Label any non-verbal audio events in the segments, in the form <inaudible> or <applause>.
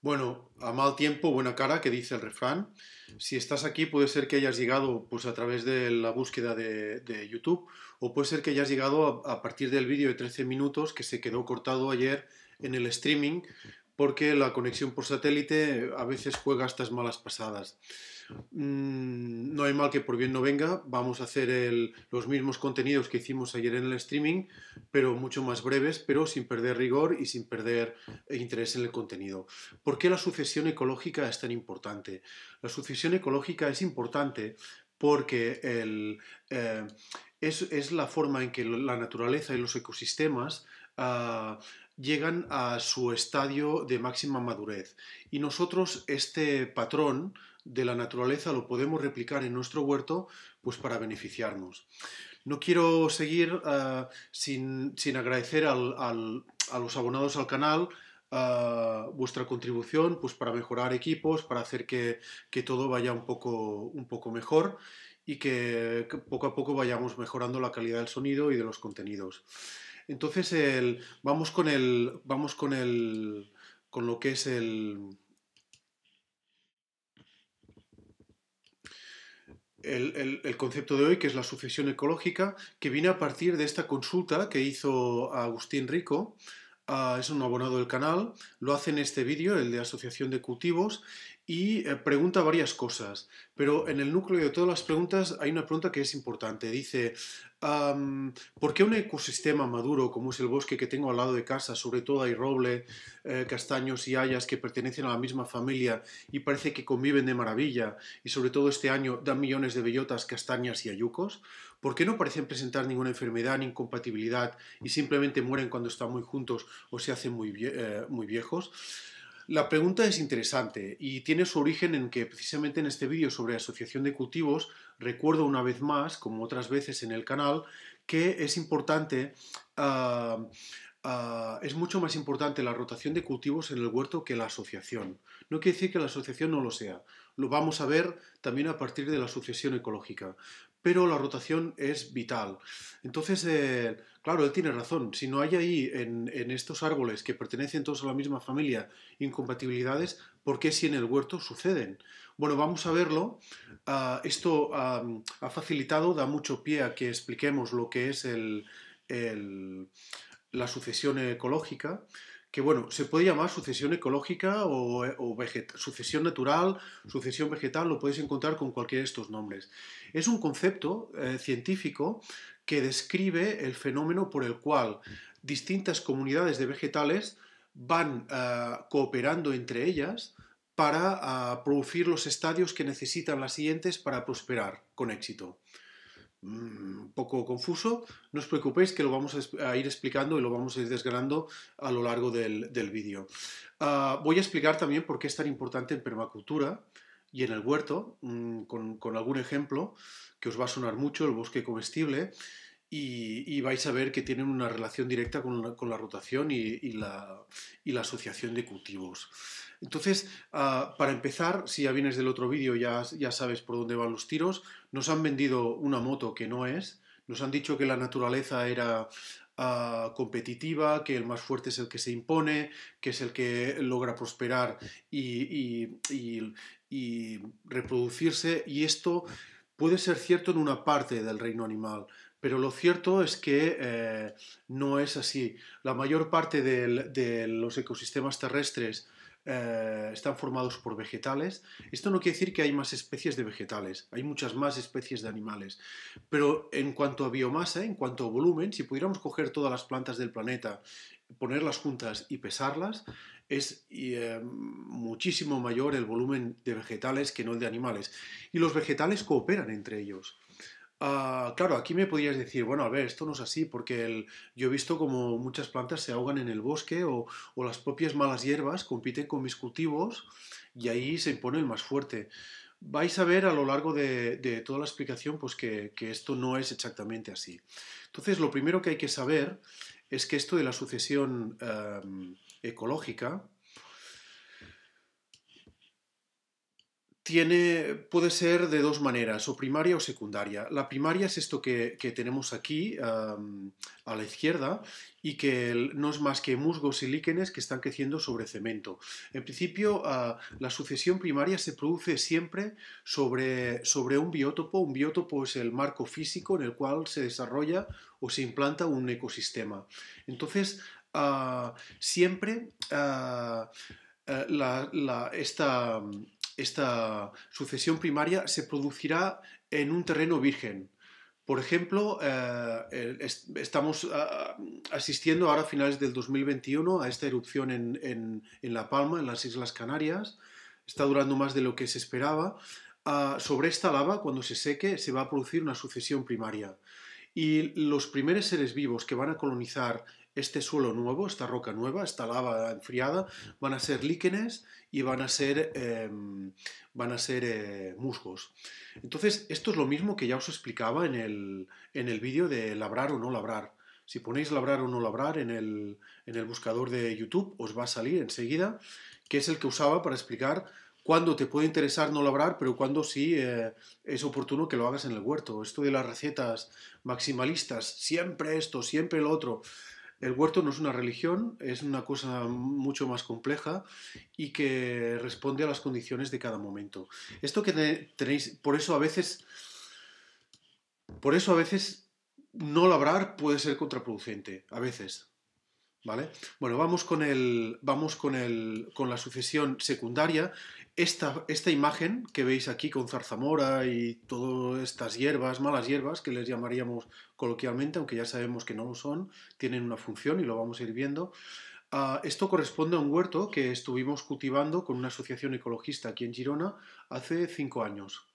Bueno, a mal tiempo, buena cara, que dice el refrán. Si estás aquí, puede ser que hayas llegado pues, a través de la búsqueda de, YouTube, o puede ser que hayas llegado a, a partir del vídeo de 13 minutos que se quedó cortado ayer en el streaming, porque la conexión por satélite a veces juega estas malas pasadas. Mm, no hay mal que por bien no venga, vamos a hacer los mismos contenidos que hicimos ayer en el streaming, pero mucho más breves, pero sin perder rigor y sin perder interés en el contenido. ¿Por qué la sucesión ecológica es tan importante? La sucesión ecológica es importante porque eh, es, la forma en que la naturaleza y los ecosistemas ah, llegan a su estadio de máxima madurez. Y nosotros este patrón de la naturaleza lo podemos replicar en nuestro huerto pues para beneficiarnos. No quiero seguir eh, sin, agradecer a los abonados al canal eh, vuestra contribución pues para mejorar equipos, para hacer que, todo vaya un poco, un poco mejor y que, poco a poco vayamos mejorando la calidad del sonido y de los contenidos. Entonces, el, vamos con el. Vamos con el. con lo que es el. El, concepto de hoy, que es la sucesión ecológica, que viene a partir de esta consulta que hizo Agustín Rico, ah, es un abonado del canal, lo hace en este vídeo, el de asociación de cultivos, y eh, pregunta varias cosas, pero en el núcleo de todas las preguntas hay una pregunta que es importante. Dice, ¿por qué un ecosistema maduro como es el bosque que tengo al lado de casa, sobre todo hay roble, eh, castaños y hayas que pertenecen a la misma familia y parece que conviven de maravilla y sobre todo este año dan millones de bellotas, castañas y ayucos? ¿Por qué no parecen presentar ninguna enfermedad ni incompatibilidad y simplemente mueren cuando están muy juntos o se hacen muy, eh, muy viejos? La pregunta es interesante y tiene su origen en que precisamente en este vídeo sobre asociación de cultivos recuerdo una vez más, como otras veces en el canal, que es importante, ah, ah, es mucho más importante la rotación de cultivos en el huerto que la asociación. No quiere decir que la asociación no lo sea, lo vamos a ver también a partir de la sucesión ecológica pero la rotación es vital. Entonces, eh, claro, él tiene razón. Si no hay ahí en, estos árboles que pertenecen todos a la misma familia incompatibilidades, ¿por qué si en el huerto suceden? Bueno, vamos a verlo. Ah, esto ha facilitado, da mucho pie a que expliquemos lo que es la sucesión ecológica que bueno, se puede llamar sucesión ecológica o, sucesión natural, sucesión vegetal, lo podéis encontrar con cualquiera de estos nombres. Es un concepto eh, científico que describe el fenómeno por el cual distintas comunidades de vegetales van eh, cooperando entre ellas para eh, producir los estadios que necesitan las siguientes para prosperar con éxito. Mm, un poco confuso, no os preocupéis que lo vamos a ir explicando y lo vamos a ir desgranando a lo largo del, vídeo. Ah, voy a explicar también por qué es tan importante en permacultura y en el huerto, mm, con, algún ejemplo que os va a sonar mucho, el bosque comestible, y, vais a ver que tienen una relación directa con la, rotación y, la, y la asociación de cultivos. Entonces, ah, para empezar, si ya vienes del otro vídeo ya, ya sabes por dónde van los tiros, nos han vendido una moto que no es, nos han dicho que la naturaleza era ah, competitiva, que el más fuerte es el que se impone, que es el que logra prosperar y, reproducirse, y esto puede ser cierto en una parte del reino animal, pero lo cierto es que eh, no es así. La mayor parte de los ecosistemas terrestres eh, están formados por vegetales. Esto no quiere decir que hay más especies de vegetales, hay muchas más especies de animales. Pero en cuanto a biomasa, en cuanto a volumen, si pudiéramos coger todas las plantas del planeta, ponerlas juntas y pesarlas, es eh, muchísimo mayor el volumen de vegetales que no el de animales. Y los vegetales cooperan entre ellos. Ah, claro, aquí me podrías decir, bueno, a ver, esto no es así, porque yo he visto como muchas plantas se ahogan en el bosque o, las propias malas hierbas compiten con mis cultivos y ahí se impone el más fuerte. Vais a ver a lo largo de, toda la explicación pues que, esto no es exactamente así. Entonces, lo primero que hay que saber es que esto de la sucesión em, ecológica tiene, puede ser de dos maneras, o primaria o secundaria. La primaria es esto que, tenemos aquí a la izquierda y que no es más que musgos y líquenes que están creciendo sobre cemento. En principio, ah, la sucesión primaria se produce siempre sobre, sobre un biótopo. Un biótopo es el marco físico en el cual se desarrolla o se implanta un ecosistema. Entonces, ah, siempre ah, eh, esta sucesión primaria se producirá en un terreno virgen. Por ejemplo, eh, estamos ah, asistiendo ahora a finales del 2021 a esta erupción en, La Palma, en las Islas Canarias. Está durando más de lo que se esperaba. Sobre esta lava, cuando se seque, se va a producir una sucesión primaria. Y los primeros seres vivos que van a colonizar este suelo nuevo, esta roca nueva, esta lava enfriada, van a ser líquenes y van a ser, em, van a ser eh, musgos. Entonces, esto es lo mismo que ya os explicaba en el, en el vídeo de labrar o no labrar. Si ponéis labrar o no labrar en el, en el buscador de YouTube, os va a salir enseguida, que es el que usaba para explicar cuándo te puede interesar no labrar, pero cuándo sí eh, es oportuno que lo hagas en el huerto. Esto de las recetas maximalistas, siempre esto, siempre lo otro. El huerto no es una religión, es una cosa mucho más compleja y que responde a las condiciones de cada momento. Esto que tenéis, por eso a veces, por eso a veces no labrar puede ser contraproducente, a veces. ¿Vale? Bueno, vamos con, el, vamos con, el, con la sucesión secundaria esta, esta, imagen que veis aquí con zarzamora y todas estas hierbas, malas hierbas, que les llamaríamos coloquialmente, aunque ya sabemos que no lo son, tienen una función y lo vamos a ir viendo. Ah, esto corresponde a un huerto que estuvimos cultivando con una asociación ecologista aquí en Girona hace cinco años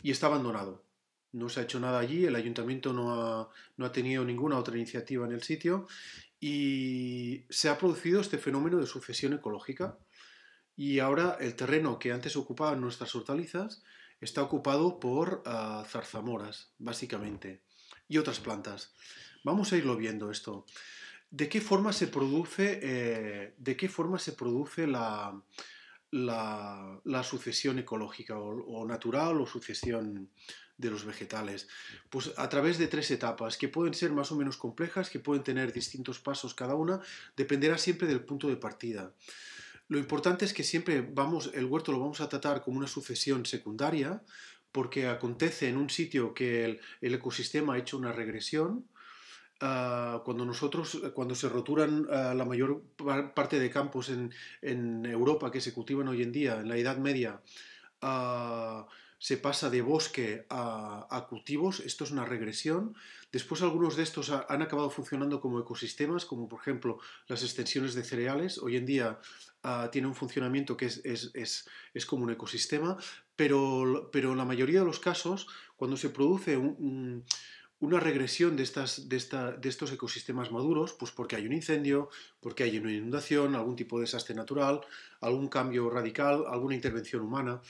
y está abandonado. No se ha hecho nada allí, el ayuntamiento no ha, no ha tenido ninguna otra iniciativa en el sitio y se ha producido este fenómeno de sucesión ecológica y ahora el terreno que antes ocupaban nuestras hortalizas está ocupado por ah, zarzamoras, básicamente, y otras plantas. Vamos a irlo viendo esto. ¿De qué forma se produce, eh, de qué forma se produce la, la, sucesión ecológica o, natural o sucesión de los vegetales? Pues a través de tres etapas que pueden ser más o menos complejas, que pueden tener distintos pasos cada una, dependerá siempre del punto de partida. Lo importante es que siempre vamos, el huerto lo vamos a tratar como una sucesión secundaria, porque acontece en un sitio que el, ecosistema ha hecho una regresión. Ah, cuando nosotros, cuando se roturan ah, la mayor parte de campos en, Europa que se cultivan hoy en día, en la Edad Media, ah, se pasa de bosque a, cultivos, esto es una regresión. Después algunos de estos han acabado funcionando como ecosistemas, como por ejemplo las extensiones de cereales. Hoy en día uh, tiene un funcionamiento que es, es, como un ecosistema, pero, pero, en la mayoría de los casos, cuando se produce una regresión de, estas, de, esta, de, estos ecosistemas maduros, pues porque hay un incendio, porque hay una inundación, algún tipo de desastre natural, algún cambio radical, alguna intervención humana,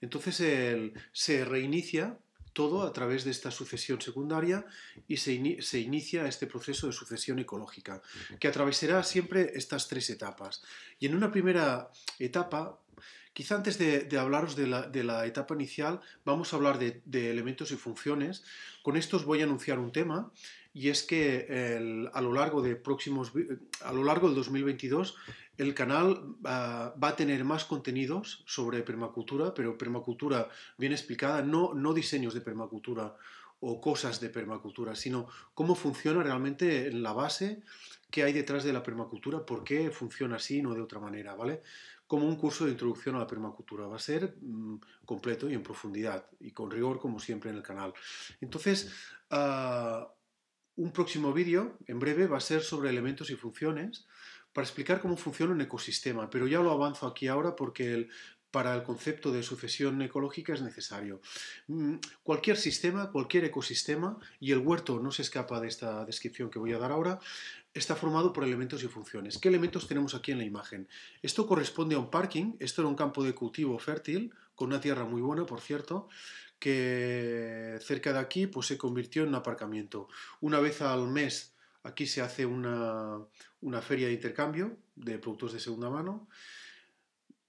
entonces se reinicia todo a través de esta sucesión secundaria y se, inicia este proceso de sucesión ecológica, que atravesará siempre estas tres etapas. Y en una primera etapa, quizá antes de, hablaros de la, etapa inicial, vamos a hablar de, de, elementos y funciones. Con esto os voy a anunciar un tema y es que a, lo largo de próximos, a lo largo del 2022 el canal ah, va a tener más contenidos sobre permacultura, pero permacultura bien explicada, no, no diseños de permacultura o cosas de permacultura, sino cómo funciona realmente la base, qué hay detrás de la permacultura, por qué funciona así y no de otra manera, ¿vale? Como un curso de introducción a la permacultura. Va a ser mm, completo y en profundidad y con rigor como siempre en el canal. Entonces, uh, un próximo vídeo, en breve, va a ser sobre elementos y funciones para explicar cómo funciona un ecosistema, pero ya lo avanzo aquí ahora porque para el concepto de sucesión ecológica es necesario. Mm, cualquier sistema, cualquier ecosistema, y el huerto no se escapa de esta descripción que voy a dar ahora, está formado por elementos y funciones. ¿Qué elementos tenemos aquí en la imagen? Esto corresponde a un parking, esto era un campo de cultivo fértil, con una tierra muy buena, por cierto, que cerca de aquí pues, se convirtió en un aparcamiento. Una vez al mes aquí se hace una, feria de intercambio de productos de segunda mano.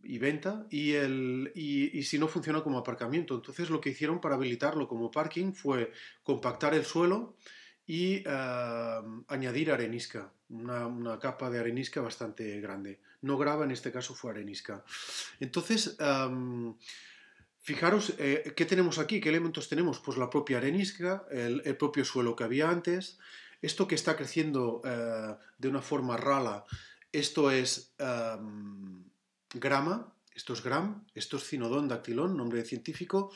y venta y, si no funciona como aparcamiento. Entonces lo que hicieron para habilitarlo como parking fue compactar el suelo y añadir arenisca, una, capa de arenisca bastante grande. No grava, en este caso fue arenisca. Entonces, fijaros, eh, ¿qué tenemos aquí? ¿Qué elementos tenemos? Pues la propia arenisca, el, propio suelo que había antes, esto que está creciendo eh, de una forma rala, esto es grama, esto es gram, esto es cinodón dactilón, nombre científico.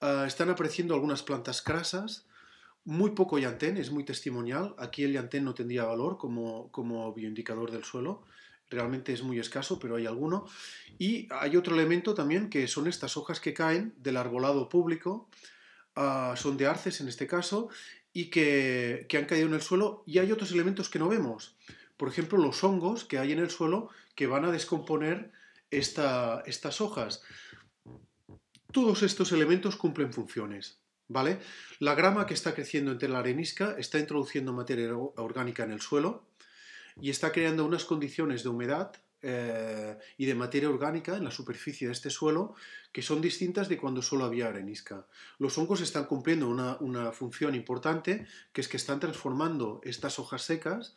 Ah, están apareciendo algunas plantas crasas, muy poco llantén, es muy testimonial. Aquí el llantén no tendría valor como, como bioindicador del suelo. Realmente es muy escaso, pero hay alguno. Y hay otro elemento también que son estas hojas que caen del arbolado público. Ah, son de arces en este caso y que, que han caído en el suelo. Y hay otros elementos que no vemos. Por ejemplo, los hongos que hay en el suelo que van a descomponer estas hojas. Todos estos elementos cumplen funciones. ¿Vale? La grama que está creciendo entre la arenisca está introduciendo materia orgánica en el suelo y está creando unas condiciones de humedad eh, y de materia orgánica en la superficie de este suelo que son distintas de cuando solo había arenisca. Los hongos están cumpliendo una, una función importante, que es que están transformando estas hojas secas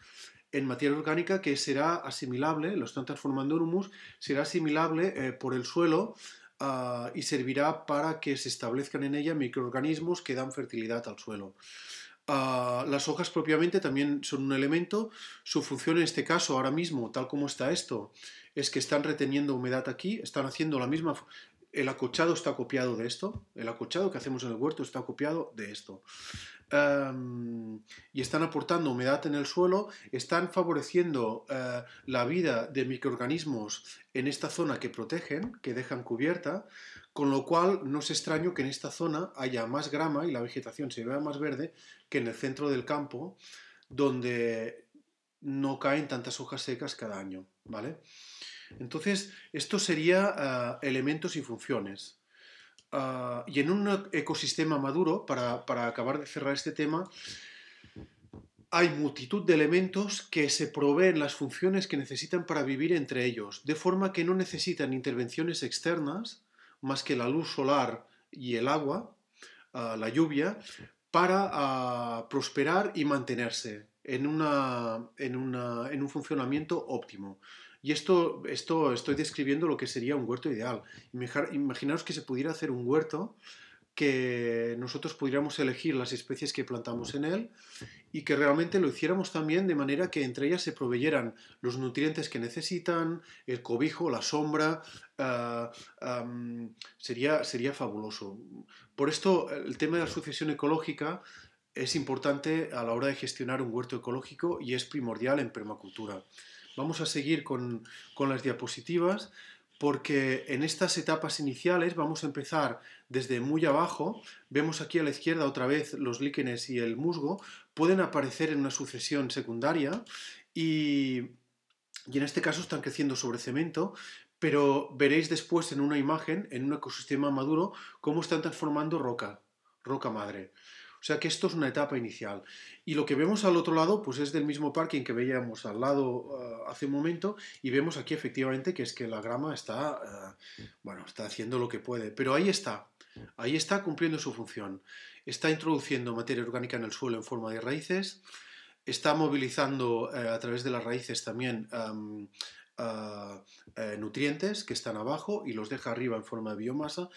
en materia orgánica que será asimilable, lo están transformando en humus, será asimilable eh, por el suelo ah, y servirá para que se establezcan en ella microorganismos que dan fertilidad al suelo. Las hojas propiamente también son un elemento. Su función en este caso, ahora mismo, tal como está esto, es que están reteniendo humedad aquí, están haciendo la misma el acochado está copiado de esto, el acochado que hacemos en el huerto está copiado de esto. Em, y están aportando humedad en el suelo, están favoreciendo eh, la vida de microorganismos en esta zona que protegen, que dejan cubierta, con lo cual no es extraño que en esta zona haya más grama y la vegetación se vea más verde que en el centro del campo, donde no caen tantas hojas secas cada año, ¿vale? Entonces, esto sería ah, elementos y funciones. Ah, y en un ecosistema maduro, para, acabar de cerrar este tema, hay multitud de elementos que se proveen las funciones que necesitan para vivir entre ellos, de forma que no necesitan intervenciones externas más que la luz solar y el agua, ah, la lluvia, para prosperar y mantenerse en, en un funcionamiento óptimo. Y esto, esto estoy describiendo lo que sería un huerto ideal. Imaginaos que se pudiera hacer un huerto que nosotros pudiéramos elegir las especies que plantamos en él y que realmente lo hiciéramos también de manera que entre ellas se proveyeran los nutrientes que necesitan, el cobijo, la sombra, ah, sería, sería fabuloso. Por esto el tema de la sucesión ecológica es importante a la hora de gestionar un huerto ecológico y es primordial en permacultura. Vamos a seguir con, las diapositivas porque en estas etapas iniciales vamos a empezar desde muy abajo, vemos aquí a la izquierda otra vez los líquenes y el musgo, pueden aparecer en una sucesión secundaria y, y en este caso están creciendo sobre cemento, pero veréis después en una imagen, en un ecosistema maduro, cómo están transformando roca, roca madre. O sea que esto es una etapa inicial. Y lo que vemos al otro lado, pues es del mismo parking que veíamos al lado eh, hace un momento, y vemos aquí efectivamente que es que la grama está, eh, bueno, está haciendo lo que puede. Pero ahí está, ahí está cumpliendo su función. Está introduciendo materia orgánica en el suelo en forma de raíces, está movilizando eh, a través de las raíces también em, nutrientes que están abajo y los deja arriba en forma de biomasa,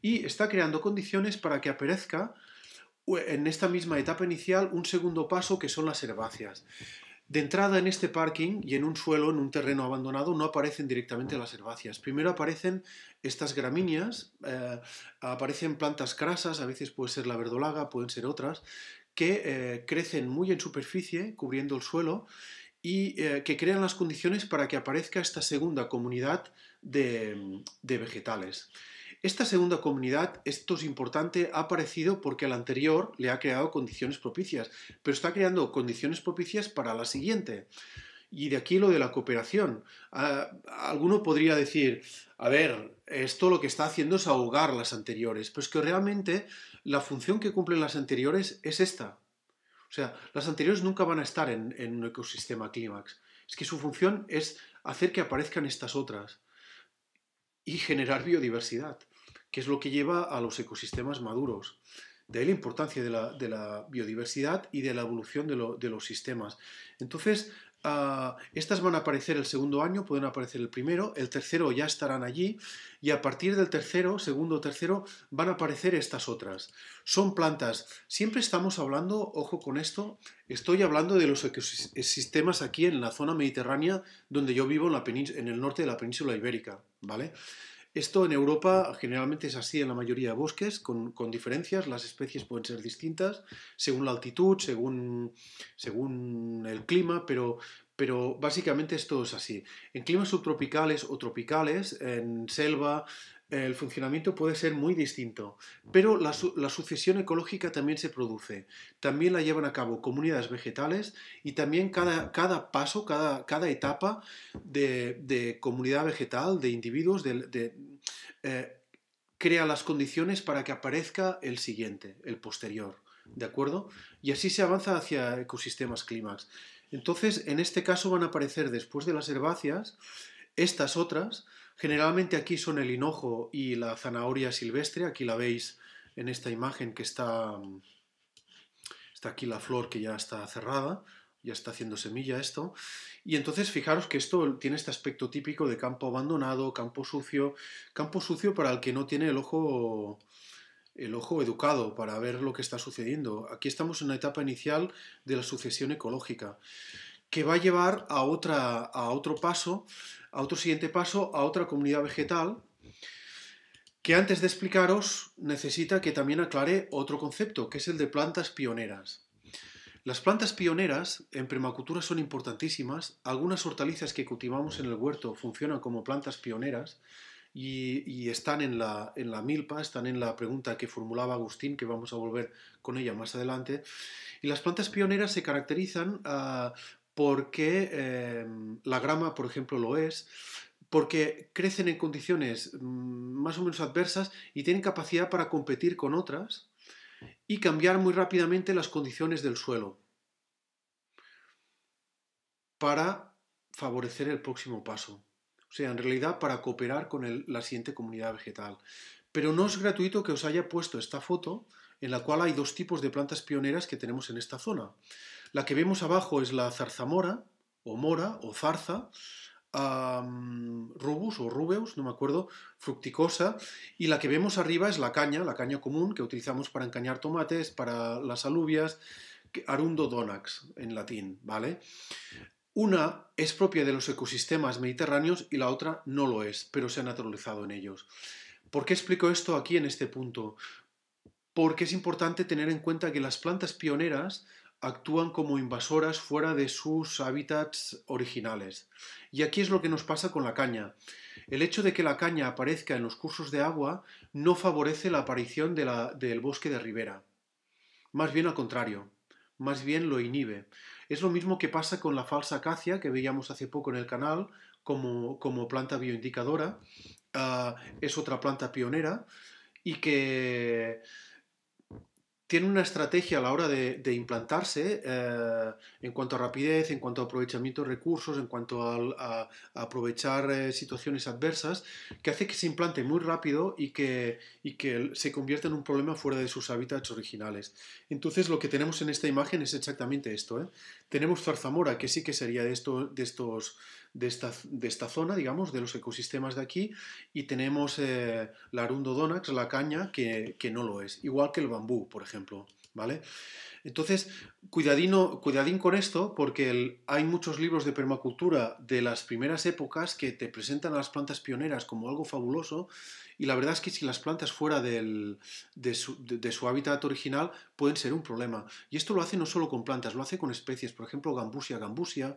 y está creando condiciones para que aparezca en esta misma etapa inicial un segundo paso que son las herbáceas. De entrada en este parking y en un suelo, en un terreno abandonado, no aparecen directamente las herbáceas. Primero aparecen estas gramíneas, eh, aparecen plantas crasas, a veces puede ser la verdolaga, pueden ser otras, que eh, crecen muy en superficie, cubriendo el suelo, y eh, que crean las condiciones para que aparezca esta segunda comunidad de vegetales. Esta segunda comunidad, esto es importante, ha aparecido porque la anterior le ha creado condiciones propicias, pero está creando condiciones propicias para la siguiente. Y de aquí lo de la cooperación. Ah, alguno podría decir, a ver, esto lo que está haciendo es ahogar las anteriores, pero es que realmente la función que cumplen las anteriores es esta. O sea, las anteriores nunca van a estar en, en un ecosistema clímax. Es que su función es hacer que aparezcan estas otras. Y generar biodiversidad, que es lo que lleva a los ecosistemas maduros. De ahí la importancia de la, biodiversidad y de la evolución de, los sistemas. Entonces, ah, estas van a aparecer el segundo año, pueden aparecer el primero, el tercero ya estarán allí y a partir del tercero, segundo o tercero, van a aparecer estas otras. Son plantas. Siempre estamos hablando, ojo con esto, estoy hablando de los ecosistemas aquí en la zona mediterránea donde yo vivo en, la en el norte de la península ibérica, ¿vale? Esto en Europa generalmente es así en la mayoría de bosques, con, diferencias. Las especies pueden ser distintas según la altitud, según, según el clima, pero, pero básicamente esto es así. En climas subtropicales o tropicales, en selva, el funcionamiento puede ser muy distinto, pero la, sucesión ecológica también se produce. También la llevan a cabo comunidades vegetales y también cada, paso, cada, etapa de, comunidad vegetal, de individuos, eh, crea las condiciones para que aparezca el siguiente, el posterior. ¿De acuerdo? Y así se avanza hacia ecosistemas clímax. Entonces, en este caso van a aparecer después de las herbáceas estas otras Generalmente aquí son el hinojo y la zanahoria silvestre. Aquí la veis en esta imagen que está, está aquí la flor que ya está cerrada, ya está haciendo semilla esto. Y entonces fijaros que esto tiene este aspecto típico de campo abandonado, campo sucio, campo sucio para el que no tiene el ojo el ojo educado para ver lo que está sucediendo. Aquí estamos en una etapa inicial de la sucesión ecológica que va a llevar a, otra, a otro paso, a otro siguiente paso, a otra comunidad vegetal, que antes de explicaros necesita que también aclare otro concepto, que es el de plantas pioneras. Las plantas pioneras en permacultura son importantísimas. Algunas hortalizas que cultivamos en el huerto funcionan como plantas pioneras y, están en la, en la, milpa, están en la pregunta que formulaba Agustín, que vamos a volver con ella más adelante. Y las plantas pioneras se caracterizan uh, porque em, la grama, por ejemplo, lo es, porque crecen en condiciones mm, más o menos adversas y tienen capacidad para competir con otras y cambiar muy rápidamente las condiciones del suelo para favorecer el próximo paso. O sea, en realidad para cooperar con la siguiente comunidad vegetal. Pero no es gratuito que os haya puesto esta foto en la cual hay dos tipos de plantas pioneras que tenemos en esta zona. La que vemos abajo es la zarzamora, o mora, o zarza, rubus o rubeus, no me acuerdo, fructicosa, y la que vemos arriba es la caña, la caña común que utilizamos para encañar tomates, para las alubias, arundo donax en latín, ¿vale? Una es propia de los ecosistemas mediterráneos y la otra no lo es, pero se ha naturalizado en ellos. ¿Por qué explico esto aquí en este punto? Porque es importante tener en cuenta que las plantas pioneras actúan como invasoras fuera de sus hábitats originales. Y aquí es lo que nos pasa con la caña. El hecho de que la caña aparezca en los cursos de agua no favorece la aparición del bosque de ribera. Más bien al contrario, más bien lo inhibe. Es lo mismo que pasa con la falsa acacia que veíamos hace poco en el canal como, planta bioindicadora. Ah, es otra planta pionera y que tiene una estrategia a la hora de, implantarse eh, en cuanto a rapidez, en cuanto a aprovechamiento de recursos, en cuanto a, aprovechar eh, situaciones adversas, que hace que se implante muy rápido y que, se convierta en un problema fuera de sus hábitats originales. Entonces lo que tenemos en esta imagen es exactamente esto. ¿eh? Tenemos zarzamora, que sí que sería de estos de esta, de esta zona, digamos, de los ecosistemas de aquí, y tenemos eh, la Arundodonax, la caña, que, no lo es, igual que el bambú, por ejemplo, ¿vale? Entonces, cuidadino, cuidadín con esto, porque hay muchos libros de permacultura de las primeras épocas que te presentan a las plantas pioneras como algo fabuloso, y la verdad es que si las plantas fuera del, de, su, de, su, hábitat original pueden ser un problema. Y esto lo hace no solo con plantas, lo hace con especies, por ejemplo, Gambusia gambusia,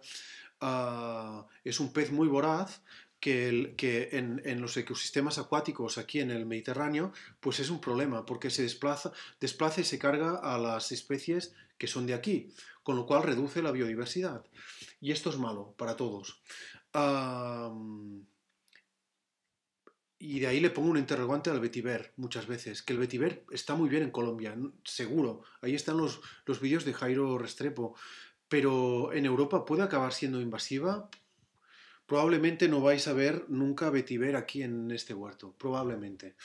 Ah, es un pez muy voraz que, que en, los ecosistemas acuáticos aquí en el Mediterráneo, pues es un problema, porque se desplaza, desplaza y se carga a las especies que son de aquí, con lo cual reduce la biodiversidad. Y esto es malo para todos. y de ahí le pongo un interrogante al vetiver muchas veces, que el vetiver está muy bien en Colombia, seguro. Ahí están los, los vídeos de Jairo Restrepo, pero en Europa puede acabar siendo invasiva. probablemente no vais a ver nunca vetiver aquí en este huerto, probablemente.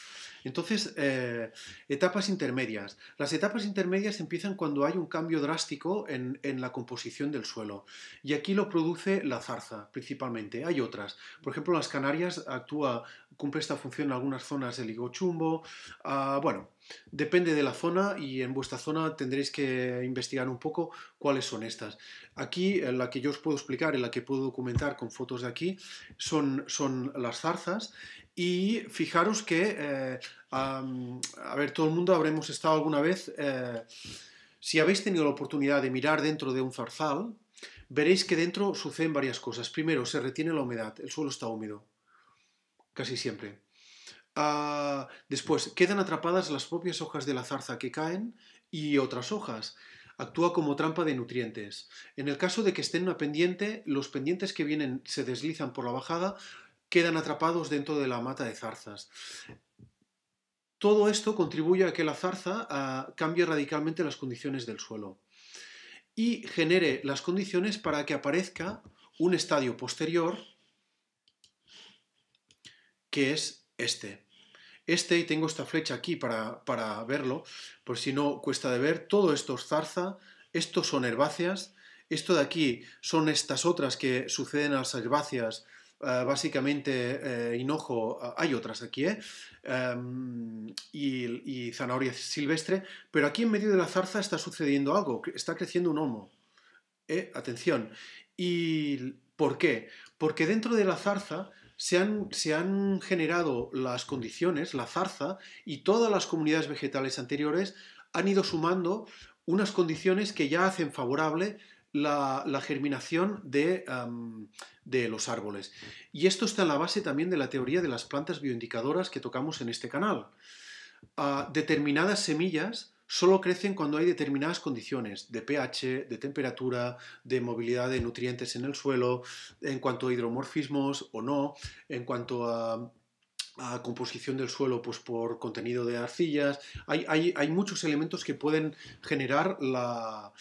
Entonces, eh, etapas intermedias. Las etapas intermedias empiezan cuando hay un cambio drástico en, la composición del suelo. Y aquí lo produce la zarza, principalmente. Hay otras. Por ejemplo, en las Canarias actúa, cumple esta función en algunas zonas del higochumbo. Ah, bueno, Depende de la zona y en vuestra zona tendréis que investigar un poco cuáles son estas. Aquí, en la que yo os puedo explicar, en la que puedo documentar con fotos de aquí, son, son las zarzas. Y fijaros que, eh, a ver, todo el mundo habremos estado alguna vez, eh, si habéis tenido la oportunidad de mirar dentro de un zarzal, veréis que dentro suceden varias cosas. Primero, se retiene la humedad, el suelo está húmedo, casi siempre. Ah, después, quedan atrapadas las propias hojas de la zarza que caen y otras hojas. Actúa como trampa de nutrientes. En el caso de que esté en una pendiente, los pendientes que vienen se deslizan por la bajada, quedan atrapados dentro de la mata de zarzas. Todo esto contribuye a que la zarza ah, cambie radicalmente las condiciones del suelo y genere las condiciones para que aparezca un estadio posterior que es este. Este, y tengo esta flecha aquí para, verlo, por si no cuesta de ver, todo esto es zarza, estos son herbáceas, esto de aquí son estas otras que suceden a las herbáceas, eh, básicamente eh, hinojo, hay otras aquí, ¿eh? Em, y, y, zanahoria silvestre, pero aquí en medio de la zarza está sucediendo algo, está creciendo un homo. Atención. ¿Y por qué? Porque dentro de la zarza se han, generado las condiciones, la zarza y todas las comunidades vegetales anteriores han ido sumando unas condiciones que ya hacen favorable la, germinación de, de, los árboles. Y esto está en la base también de la teoría de las plantas bioindicadoras que tocamos en este canal. Ah, determinadas semillas solo crecen cuando hay determinadas condiciones de pH, de temperatura, de movilidad de nutrientes en el suelo, en cuanto a hidromorfismos o no, en cuanto a, composición del suelo pues por contenido de arcillas. Hay, muchos elementos que pueden generar la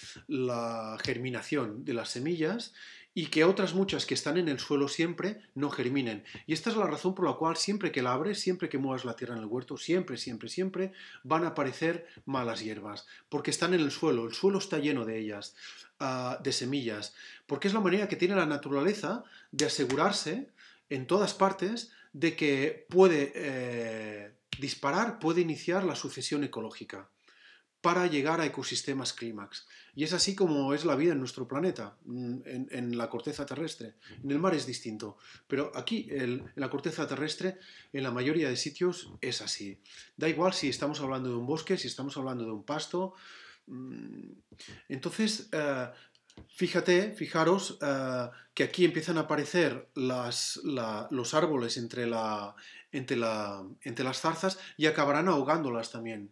germinación de las semillas y que otras muchas que están en el suelo siempre no germinen. Y esta es la razón por la cual siempre que la abres, siempre que muevas la tierra en el huerto, siempre, siempre, siempre van a aparecer malas hierbas, porque están en el suelo, el suelo está lleno de ellas, ah, de semillas, porque es la manera que tiene la naturaleza de asegurarse en todas partes de que puede eh, disparar, puede iniciar la sucesión ecológica para llegar a ecosistemas clímax. Y es así como es la vida en nuestro planeta, mm, en, la corteza terrestre. En el mar es distinto, pero aquí, en la corteza terrestre, en la mayoría de sitios es así. Da igual si estamos hablando de un bosque, si estamos hablando de un pasto. Mm, entonces, eh, Fíjate, fijaros eh, que aquí empiezan a aparecer los árboles entre, entre, entre las zarzas y acabarán ahogándolas también.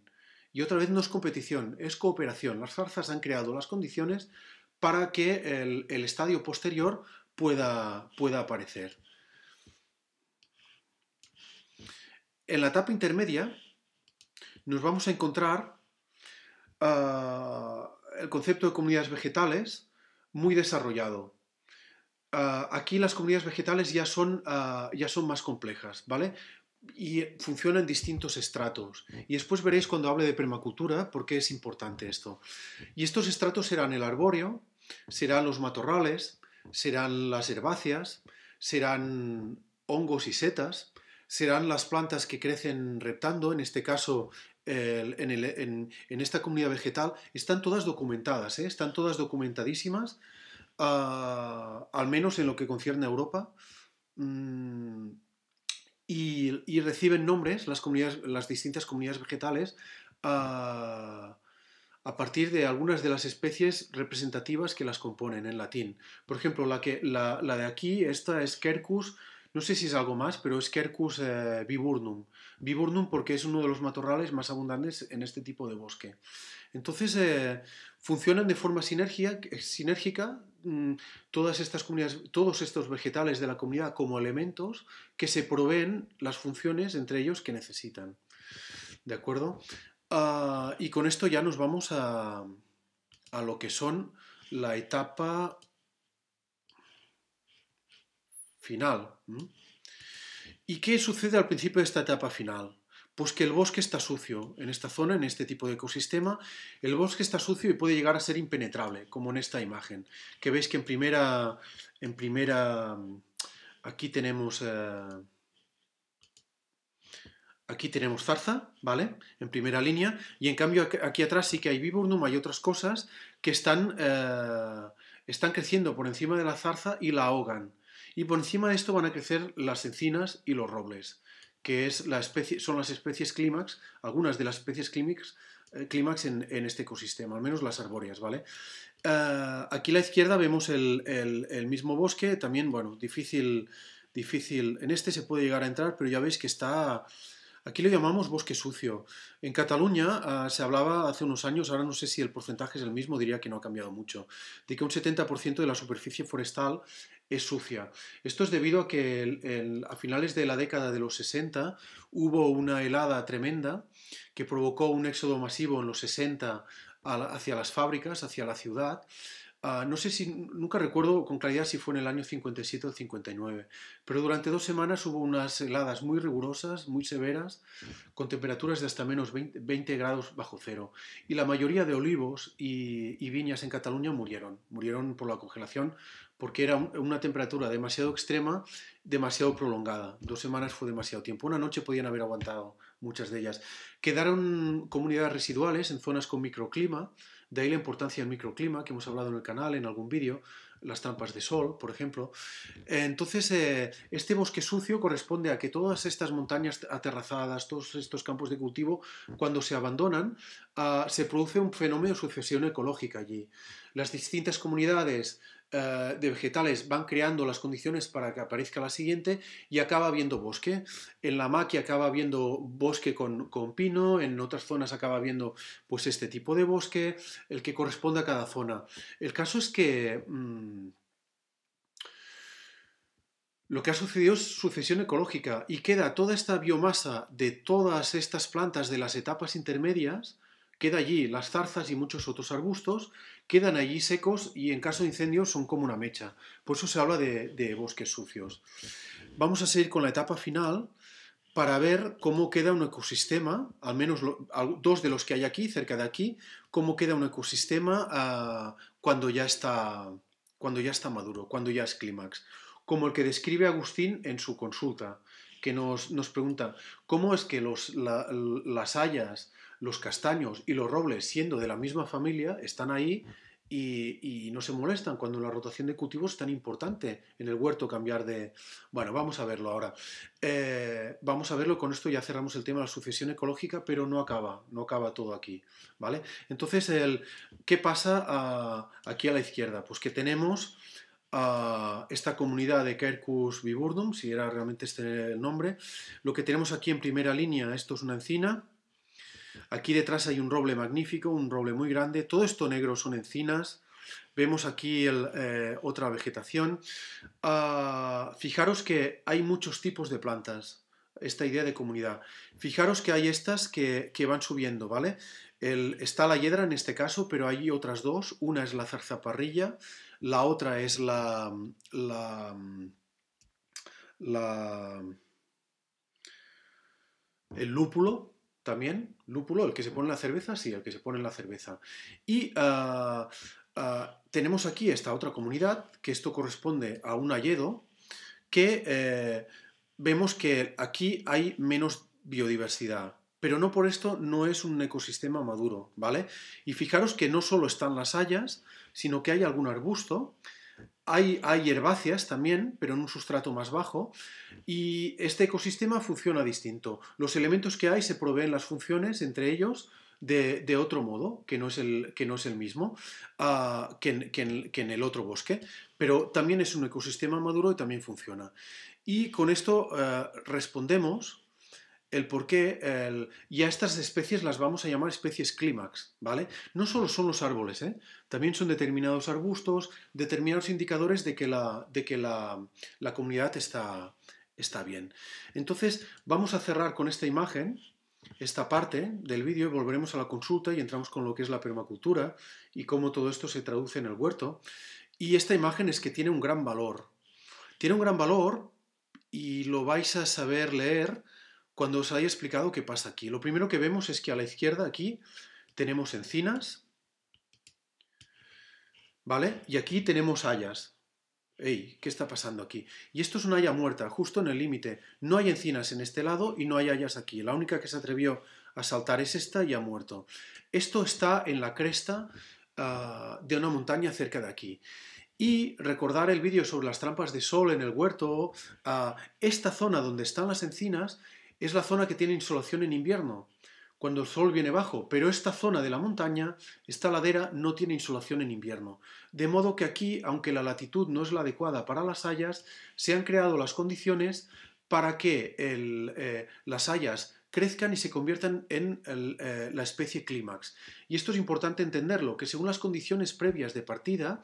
Y otra vez no es competición, es cooperación. Las zarzas han creado las condiciones para que el, estadio posterior pueda, pueda, aparecer. En la etapa intermedia nos vamos a encontrar ah, el concepto de comunidades vegetales muy desarrollado. Ah, aquí las comunidades vegetales ya son, ah, ya son más complejas, ¿vale? Y funciona en distintos estratos. Y después veréis cuando hable de permacultura por qué es importante esto. Y estos estratos serán el arbóreo, serán los matorrales, serán las herbáceas, serán hongos y setas, serán las plantas que crecen reptando, en este caso en, esta comunidad vegetal, están todas documentadas, ¿eh? están todas documentadísimas, ah, al menos en lo que concierne a Europa. Mm, y, reciben nombres las, distintas comunidades vegetales a, partir de algunas de las especies representativas que las componen en latín. Por ejemplo, la, que, la, de aquí, esta es Quercus, no sé si es algo más, pero es Quercus eh, viburnum. Viburnum porque es uno de los matorrales más abundantes en este tipo de bosque. Entonces, eh, funcionan de forma sinérgica todas estas comunidades, todos estos vegetales de la comunidad como elementos que se proveen las funciones entre ellos que necesitan. ¿De acuerdo? Ah, y con esto ya nos vamos a, lo que son la etapa final. ¿Y qué sucede al principio de esta etapa final? Pues que el bosque está sucio en esta zona, en este tipo de ecosistema. El bosque está sucio y puede llegar a ser impenetrable, como en esta imagen, que veis que en primera, en primera, aquí tenemos, eh, aquí tenemos zarza, ¿vale? En primera línea, y en cambio aquí atrás sí que hay viburnum, hay otras cosas que están, eh, están creciendo por encima de la zarza y la ahogan. Y por encima de esto van a crecer las encinas y los robles que es la especie, son las especies clímax, algunas de las especies clímax, eh, clímax en, este ecosistema, al menos las arbóreas, ¿vale? Eh, aquí a la izquierda vemos el, mismo bosque, también, bueno, difícil, difícil, en este se puede llegar a entrar, pero ya veis que está, aquí lo llamamos bosque sucio. En Cataluña eh, se hablaba hace unos años, ahora no sé si el porcentaje es el mismo, diría que no ha cambiado mucho, de que un 70% de la superficie forestal es sucia. Esto es debido a que a finales de la década de los 60 hubo una helada tremenda que provocó un éxodo masivo en los 60 hacia las fábricas, hacia la ciudad, Ah, no sé si, nunca recuerdo con claridad si fue en el año 57 o 59, pero durante dos semanas hubo unas heladas muy rigurosas, muy severas, con temperaturas de hasta menos 20, grados bajo cero. Y la mayoría de olivos y, viñas en Cataluña murieron, murieron por la congelación, porque era una temperatura demasiado extrema, demasiado prolongada. Dos semanas fue demasiado tiempo. Una noche podían haber aguantado muchas de ellas. Quedaron comunidades residuales en zonas con microclima, de ahí la importancia del microclima, que hemos hablado en el canal, en algún vídeo, las trampas de sol, por ejemplo. Entonces, eh, este bosque sucio corresponde a que todas estas montañas aterrazadas, todos estos campos de cultivo, cuando se abandonan, ah, se produce un fenómeno de sucesión ecológica allí. Las distintas comunidades eh, de vegetales van creando las condiciones para que aparezca la siguiente y acaba habiendo bosque. En la maquia acaba habiendo bosque con, pino, en otras zonas acaba habiendo pues este tipo de bosque, el que corresponde a cada zona. El caso es que... Mm, lo que ha sucedido es sucesión ecológica y queda toda esta biomasa de todas estas plantas de las etapas intermedias, queda allí las zarzas y muchos otros arbustos, quedan allí secos y en caso de incendio son como una mecha. Por eso se habla de, bosques sucios. Vamos a seguir con la etapa final para ver cómo queda un ecosistema, al menos dos de los que hay aquí, cerca de aquí, cómo queda un ecosistema ah, cuando, ya está, cuando ya está maduro, cuando ya es clímax. Como el que describe Agustín en su consulta, que nos, pregunta cómo es que los, las hayas, los castaños y los robles, siendo de la misma familia, están ahí y, no se molestan cuando la rotación de cultivos es tan importante en el huerto cambiar de... Bueno, vamos a verlo ahora. Eh, vamos a verlo, con esto ya cerramos el tema de la sucesión ecológica, pero no acaba, no acaba todo aquí, ¿vale? Entonces, el, ¿qué pasa aquí a la izquierda? Pues que tenemos a esta comunidad de Quercus viburnum, si era realmente este el nombre. Lo que tenemos aquí en primera línea, esto es una encina, Aquí detrás hay un roble magnífico, un roble muy grande. Todo esto negro son encinas. Vemos aquí eh, otra vegetación. Ah, fijaros que hay muchos tipos de plantas, esta idea de comunidad. Fijaros que hay estas que, van subiendo, ¿vale? está la hiedra en este caso, pero hay otras dos. Una es la zarzaparrilla, la otra es la, la, la el lúpulo, también, lúpulo, el que se pone en la cerveza, sí, el que se pone en la cerveza. Y ah, ah, tenemos aquí esta otra comunidad, que esto corresponde a un hayedo, que eh, vemos que aquí hay menos biodiversidad, pero no por esto no es un ecosistema maduro, ¿vale? Y fijaros que no solo están las hayas, sino que hay algún arbusto, hay, herbáceas también, pero en un sustrato más bajo, y este ecosistema funciona distinto. Los elementos que hay se proveen las funciones entre ellos de, otro modo, que no es el, que no es el mismo ah, que, en, el otro bosque, pero también es un ecosistema maduro y también funciona. Y con esto eh, respondemos el por qué, y a estas especies las vamos a llamar especies clímax, ¿vale? No solo son los árboles, ¿eh? también son determinados arbustos, determinados indicadores de que la, de que la, comunidad está, está bien. Entonces, vamos a cerrar con esta imagen, esta parte del vídeo, volveremos a la consulta y entramos con lo que es la permacultura y cómo todo esto se traduce en el huerto. Y esta imagen es que tiene un gran valor. Tiene un gran valor y lo vais a saber leer cuando os haya explicado qué pasa aquí. Lo primero que vemos es que a la izquierda aquí tenemos encinas, ¿vale? Y aquí tenemos hayas. Ey, ¿qué está pasando aquí? Y esto es una haya muerta, justo en el límite. No hay encinas en este lado y no hay hayas aquí. La única que se atrevió a saltar es esta y ha muerto. Esto está en la cresta ah, de una montaña cerca de aquí. Y recordar el vídeo sobre las trampas de sol en el huerto, ah, esta zona donde están las encinas es la zona que tiene insolación en invierno, cuando el sol viene bajo, pero esta zona de la montaña, esta ladera, no tiene insolación en invierno. De modo que aquí, aunque la latitud no es la adecuada para las hayas, se han creado las condiciones para que eh, las hayas crezcan y se conviertan en eh, la especie clímax. Y esto es importante entenderlo, que según las condiciones previas de partida,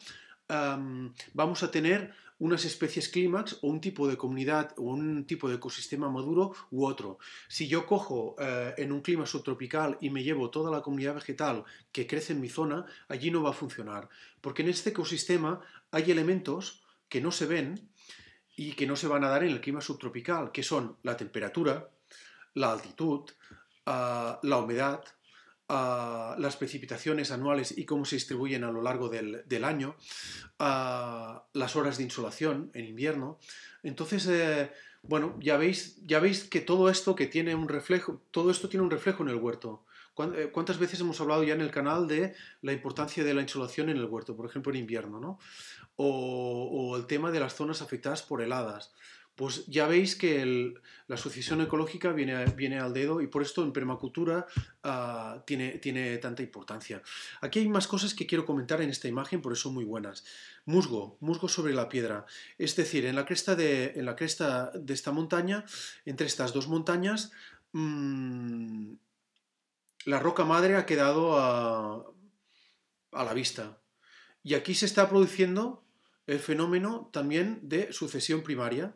vamos a tener unas especies clímax o un tipo de comunidad o un tipo de ecosistema maduro u otro. Si yo cojo eh, en un clima subtropical y me llevo toda la comunidad vegetal que crece en mi zona, allí no va a funcionar, porque en este ecosistema hay elementos que no se ven y que no se van a dar en el clima subtropical, que son la temperatura, la altitud, ah, la humedad, las precipitaciones anuales y cómo se distribuyen a lo largo del, año, las horas de insolación en invierno. Entonces, eh, bueno, ya veis, ya veis que todo esto que tiene un reflejo, todo esto tiene un reflejo en el huerto. Eh, ¿Cuántas veces hemos hablado ya en el canal de la importancia de la insolación en el huerto, por ejemplo en invierno, ¿no? o el tema de las zonas afectadas por heladas pues ya veis que la sucesión ecológica viene, al dedo y por esto en permacultura ah, tiene, tanta importancia. Aquí hay más cosas que quiero comentar en esta imagen, por eso muy buenas. Musgo, musgo sobre la piedra. Es decir, en la cresta de, esta montaña, entre estas dos montañas, mm, la roca madre ha quedado a la vista. Y aquí se está produciendo el fenómeno también de sucesión primaria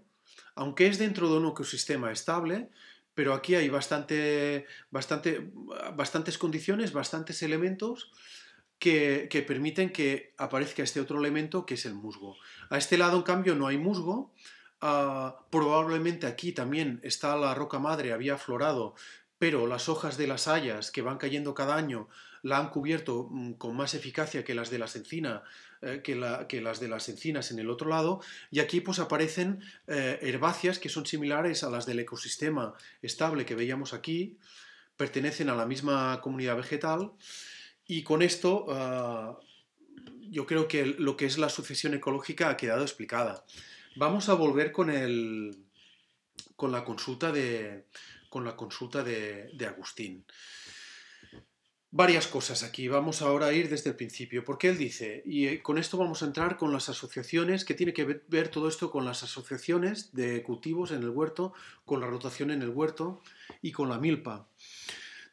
aunque es dentro de un ecosistema estable, pero aquí hay bastante, bastante, bastantes condiciones, bastantes elementos que, permiten que aparezca este otro elemento que es el musgo. A este lado, en cambio, no hay musgo. Ah, probablemente aquí también está la roca madre, había aflorado, pero las hojas de las hayas que van cayendo cada año la han cubierto mm, con más eficacia que las de las encinas, eh, que, las de las encinas en el otro lado, y aquí pues aparecen eh, herbáceas que son similares a las del ecosistema estable que veíamos aquí, pertenecen a la misma comunidad vegetal, y con esto ah, yo creo que lo que es la sucesión ecológica ha quedado explicada. Vamos a volver con, el, con la consulta de, con la consulta de, Agustín. Varias cosas aquí, vamos ahora a ir desde el principio, porque él dice, y eh, con esto vamos a entrar con las asociaciones, que tiene que ver todo esto con las asociaciones de cultivos en el huerto, con la rotación en el huerto y con la milpa.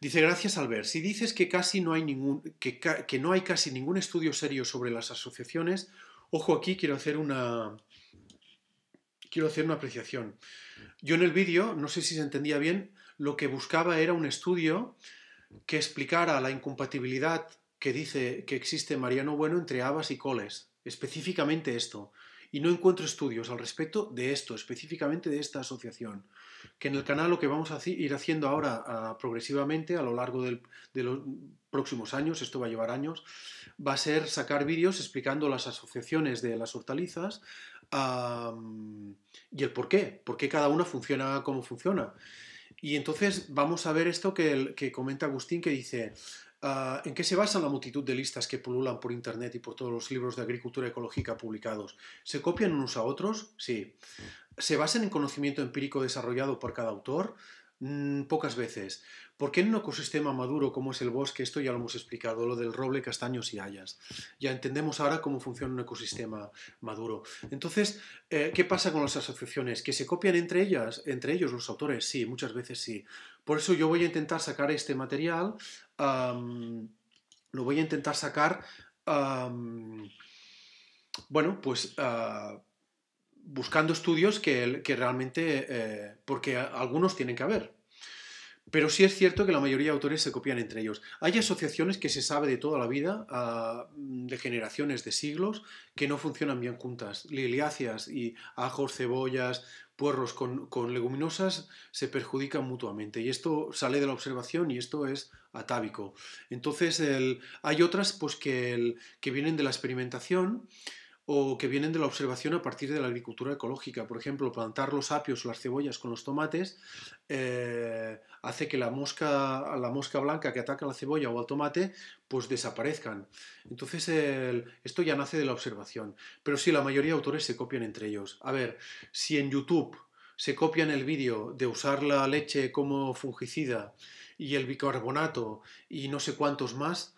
Dice, gracias Albert, si dices que, casi no hay ningún, que, que no hay casi ningún estudio serio sobre las asociaciones, ojo aquí, quiero hacer una, quiero hacer una apreciación. Yo en el vídeo, no sé si se entendía bien, lo que buscaba era un estudio que explicara la incompatibilidad que dice que existe Mariano Bueno entre habas y coles, específicamente esto. Y no encuentro estudios al respecto de esto, específicamente de esta asociación. Que en el canal lo que vamos a ir haciendo ahora ah, progresivamente a lo largo de los próximos años, esto va a llevar años, va a ser sacar vídeos explicando las asociaciones de las hortalizas y el por qué, por qué cada una funciona como funciona. Y entonces vamos a ver esto que, que comenta Agustín, que dice, ah, ¿en qué se basan la multitud de listas que pululan por Internet y por todos los libros de agricultura ecológica publicados? ¿Se copian unos a otros? Sí. ¿Se basan en conocimiento empírico desarrollado por cada autor? Mm, pocas veces. ¿Por qué en un ecosistema maduro como es el bosque, esto ya lo hemos explicado, lo del roble, castaños y hayas? Ya entendemos ahora cómo funciona un ecosistema maduro. Entonces, eh, ¿qué pasa con las asociaciones? ¿Que se copian entre ellas, entre ellos los autores? Sí, muchas veces sí. Por eso yo voy a intentar sacar este material, lo voy a intentar sacar, bueno, pues... Ah, buscando estudios que, realmente, eh, porque algunos tienen que haber. Pero sí es cierto que la mayoría de autores se copian entre ellos. Hay asociaciones que se sabe de toda la vida, ah, de generaciones, de siglos, que no funcionan bien juntas. Liliáceas y ajos, cebollas, puerros con, leguminosas se perjudican mutuamente. Y esto sale de la observación y esto es atávico. Entonces hay otras pues, que, que vienen de la experimentación o que vienen de la observación a partir de la agricultura ecológica. Por ejemplo, plantar los apios o las cebollas con los tomates eh, hace que la mosca, la mosca blanca que ataca la cebolla o al tomate pues desaparezcan. Entonces, esto ya nace de la observación. Pero sí, la mayoría de autores se copian entre ellos. A ver, si en YouTube se copian el vídeo de usar la leche como fungicida y el bicarbonato y no sé cuántos más,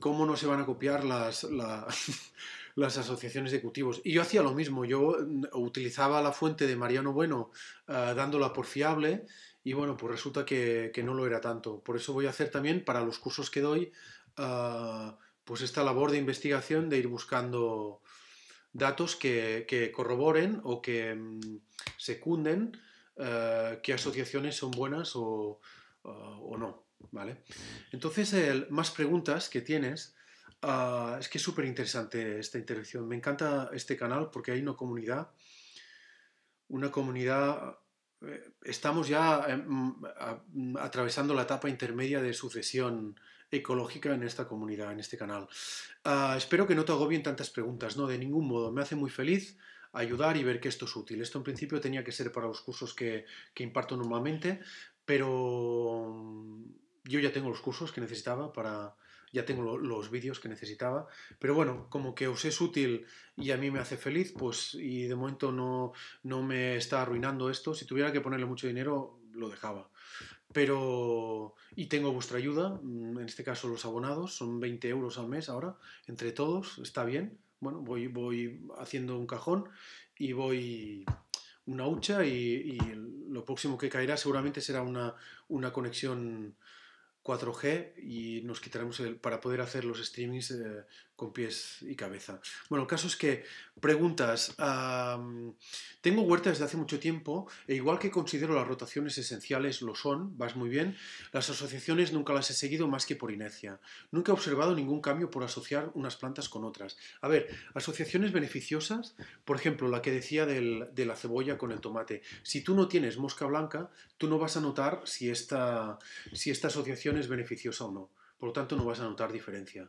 ¿cómo no se van a copiar las, <laughs> las asociaciones de cultivos. Y yo hacía lo mismo, yo mm, utilizaba la fuente de Mariano Bueno ah, dándola por fiable y bueno, pues resulta que, no lo era tanto. Por eso voy a hacer también para los cursos que doy, ah, pues esta labor de investigación de ir buscando datos que, corroboren o que mm, secunden uh, qué asociaciones son buenas o, o no. ¿vale? Entonces, el, más preguntas que tienes Ah, es que es súper interesante esta intervención. Me encanta este canal porque hay una comunidad, una comunidad, eh, estamos ya em, atravesando la etapa intermedia de sucesión ecológica en esta comunidad, en este canal. Ah, espero que no te agobien tantas preguntas, no, de ningún modo. Me hace muy feliz ayudar y ver que esto es útil. Esto en principio tenía que ser para los cursos que, que imparto normalmente, pero mm, yo ya tengo los cursos que necesitaba para ya tengo los vídeos que necesitaba, pero bueno, como que os es útil y a mí me hace feliz, pues y de momento no, no me está arruinando esto, si tuviera que ponerle mucho dinero, lo dejaba. Pero, y tengo vuestra ayuda, mm, en este caso los abonados, son 20 euros al mes ahora, entre todos, está bien. Bueno, voy, voy haciendo un cajón y voy una hucha y, lo próximo que caerá seguramente será una, una conexión 4G y nos quitaremos el, para poder hacer los streamings eh, con pies y cabeza. Bueno, el caso es que preguntas. tengo huerta desde hace mucho tiempo e igual que considero las rotaciones esenciales lo son, vas muy bien, las asociaciones nunca las he seguido más que por inercia. Nunca he observado ningún cambio por asociar unas plantas con otras. A ver, asociaciones beneficiosas, por ejemplo, la que decía de la cebolla con el tomate. Si tú no tienes mosca blanca, tú no vas a notar si esta, si esta asociación es beneficiosa o no. Por lo tanto, no vas a notar diferencia.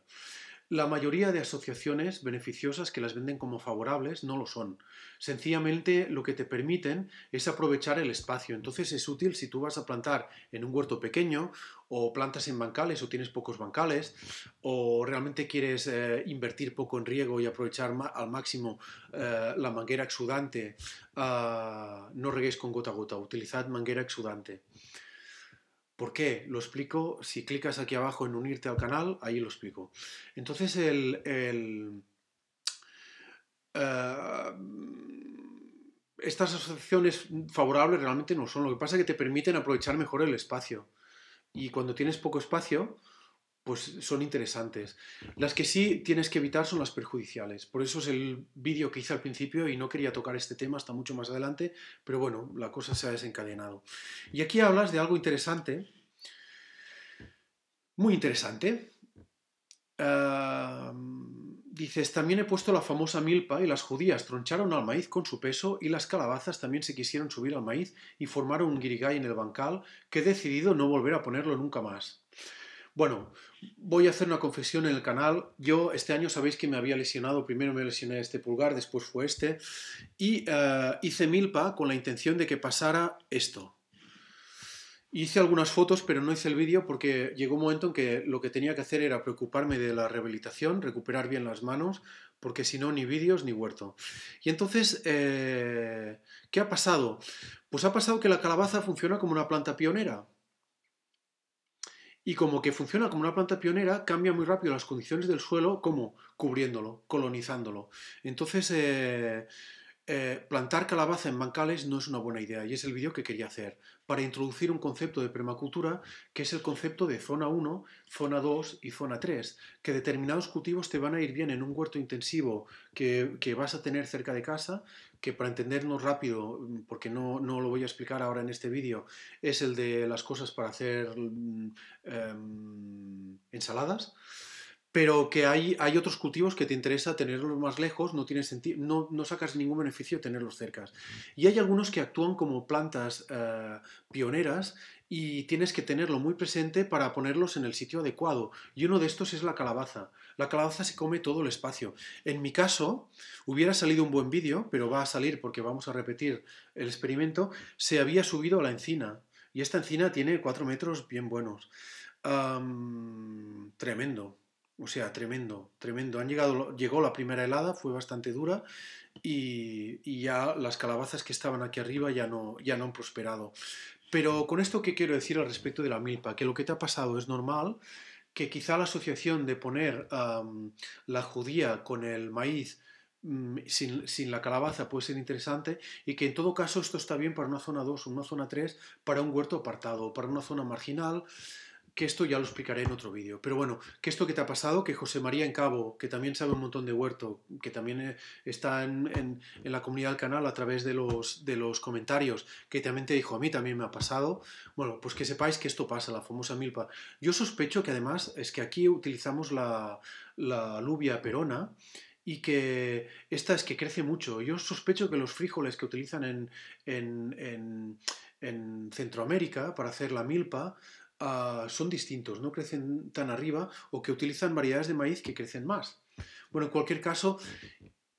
La mayoría de asociaciones beneficiosas que las venden como favorables no lo son. Sencillamente lo que te permiten es aprovechar el espacio. Entonces es útil si tú vas a plantar en un huerto pequeño o plantas en bancales o tienes pocos bancales o realmente quieres eh, invertir poco en riego y aprovechar al máximo eh, la manguera exudante. Ah, no reguéis con gota a gota, utilizad manguera exudante. ¿Por qué? Lo explico. Si clicas aquí abajo en unirte al canal, ahí lo explico. Entonces, el, eh, estas asociaciones favorables realmente no son. Lo que pasa es que te permiten aprovechar mejor el espacio. Y cuando tienes poco espacio, pues son interesantes. Las que sí tienes que evitar son las perjudiciales. Por eso es el vídeo que hice al principio y no quería tocar este tema hasta mucho más adelante, pero bueno, la cosa se ha desencadenado. Y aquí hablas de algo interesante, muy interesante. dices, también he puesto la famosa milpa y las judías troncharon al maíz con su peso y las calabazas también se quisieron subir al maíz y formaron un guirigay en el bancal que he decidido no volver a ponerlo nunca más. Bueno, voy a hacer una confesión en el canal. Yo este año sabéis que me había lesionado, primero me lesioné este pulgar, después fue este, y eh, hice milpa con la intención de que pasara esto. Hice algunas fotos, pero no hice el vídeo porque llegó un momento en que lo que tenía que hacer era preocuparme de la rehabilitación, recuperar bien las manos, porque si no, ni vídeos ni huerto. Y entonces, eh, ¿qué ha pasado? Pues ha pasado que la calabaza funciona como una planta pionera. Y como que funciona como una planta pionera, cambia muy rápido las condiciones del suelo, como cubriéndolo, colonizándolo. Entonces, eh, eh, plantar calabaza en bancales no es una buena idea y es el vídeo que quería hacer para introducir un concepto de permacultura que es el concepto de zona 1, zona 2 y zona 3, que determinados cultivos te van a ir bien en un huerto intensivo que, vas a tener cerca de casa, que para entendernos rápido, porque no, lo voy a explicar ahora en este vídeo, es el de las cosas para hacer mm, em, ensaladas pero que hay, hay otros cultivos que te interesa tenerlos más lejos, no, tiene sentido, no, no sacas ningún beneficio tenerlos cerca. Y hay algunos que actúan como plantas eh, pioneras y tienes que tenerlo muy presente para ponerlos en el sitio adecuado. Y uno de estos es la calabaza. La calabaza se come todo el espacio. En mi caso, hubiera salido un buen vídeo, pero va a salir porque vamos a repetir el experimento, se había subido a la encina. Y esta encina tiene cuatro metros bien buenos. tremendo. O sea, tremendo, tremendo. Han llegado, llegó la primera helada, fue bastante dura y, ya las calabazas que estaban aquí arriba ya no, ya no han prosperado. Pero con esto, ¿qué quiero decir al respecto de la milpa? Que lo que te ha pasado es normal, que quizá la asociación de poner la judía con el maíz mm, sin, sin, la calabaza puede ser interesante y que en todo caso esto está bien para una zona 2 o una zona 3, para un huerto apartado, para una zona marginal que esto ya lo explicaré en otro vídeo. Pero bueno, que esto que te ha pasado, que José María en Cabo, que también sabe un montón de huerto, que también eh, está en, la comunidad del canal a través de los, de los comentarios, que también te dijo, a mí también me ha pasado, bueno, pues que sepáis que esto pasa, la famosa milpa. Yo sospecho que además es que aquí utilizamos la, la alubia perona, y que esta es que crece mucho. Yo sospecho que los frijoles que utilizan en, en, en Centroamérica para hacer la milpa Ah, son distintos, no crecen tan arriba o que utilizan variedades de maíz que crecen más. Bueno, en cualquier caso,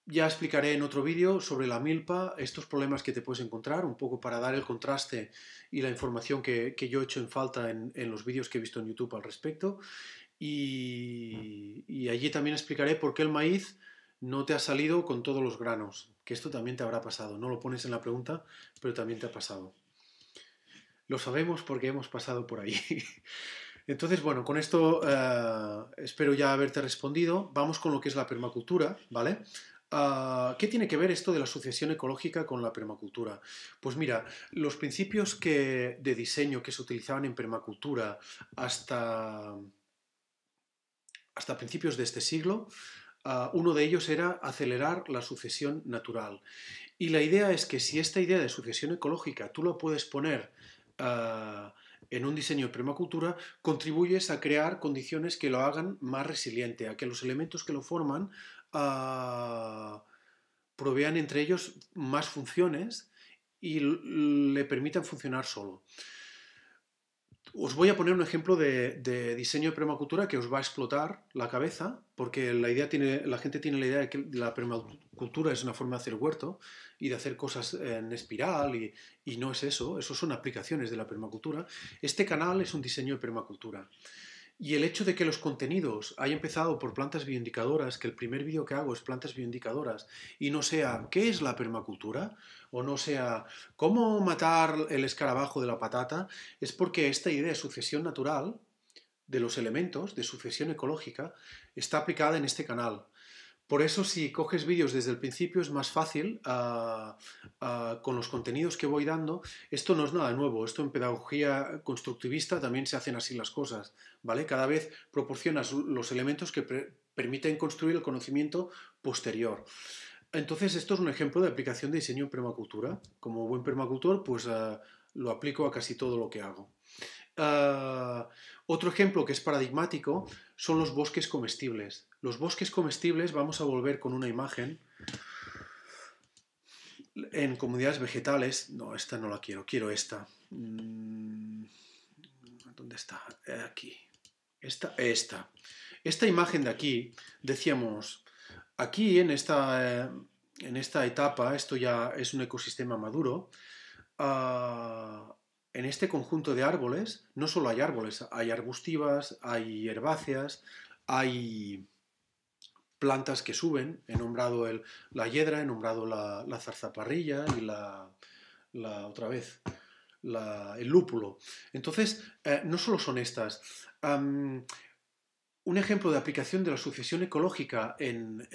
ya explicaré en otro vídeo sobre la milpa, estos problemas que te puedes encontrar, un poco para dar el contraste y la información que, yo he hecho en falta en, los vídeos que he visto en YouTube al respecto. Y, y allí también explicaré por qué el maíz no te ha salido con todos los granos, que esto también te habrá pasado. No lo pones en la pregunta, pero también te ha pasado. Lo sabemos porque hemos pasado por ahí. <laughs> Entonces, bueno, con esto eh, espero ya haberte respondido. Vamos con lo que es la permacultura, ¿vale? Ah, ¿Qué tiene que ver esto de la asociación ecológica con la permacultura? Pues mira, los principios que, de diseño que se utilizaban en permacultura hasta, hasta principios de este siglo, ah, uno de ellos era acelerar la sucesión natural. Y la idea es que si esta idea de sucesión ecológica tú lo puedes poner en un diseño de permacultura, contribuyes a crear condiciones que lo hagan más resiliente, a que los elementos que lo forman provean entre ellos más funciones y le permitan funcionar solo. Os voy a poner un ejemplo de, diseño de permacultura que os va a explotar la cabeza, porque la, idea tiene, la gente tiene la idea de que la permacultura es una forma de hacer huerto y de hacer cosas en espiral, y, y no es eso, eso son aplicaciones de la permacultura. Este canal es un diseño de permacultura. Y el hecho de que los contenidos haya empezado por plantas bioindicadoras, que el primer vídeo que hago es plantas bioindicadoras, y no sea qué es la permacultura, o no sea cómo matar el escarabajo de la patata, es porque esta idea de sucesión natural de los elementos, de sucesión ecológica, está aplicada en este canal. Por eso si coges vídeos desde el principio es más fácil ah, ah, con los contenidos que voy dando. Esto no es nada nuevo, esto en pedagogía constructivista también se hacen así las cosas, ¿vale? Cada vez proporcionas los elementos que permiten construir el conocimiento posterior. Entonces esto es un ejemplo de aplicación de diseño en permacultura. Como buen permacultor pues ah, lo aplico a casi todo lo que hago. Otro ejemplo que es paradigmático son los bosques comestibles. Los bosques comestibles, vamos a volver con una imagen. En comunidades vegetales, no, esta no la quiero, quiero esta. Mm, ¿Dónde está? Aquí. Esta, esta. Esta imagen de aquí, decíamos, aquí en esta, en esta etapa, esto ya es un ecosistema maduro, ah, en este conjunto de árboles no solo hay árboles, hay arbustivas, hay herbáceas, hay plantas que suben. He nombrado la hiedra, he nombrado la, zarzaparrilla y la, otra vez, el lúpulo. Entonces, eh, no solo son estas. un ejemplo de aplicación de la sucesión ecológica en,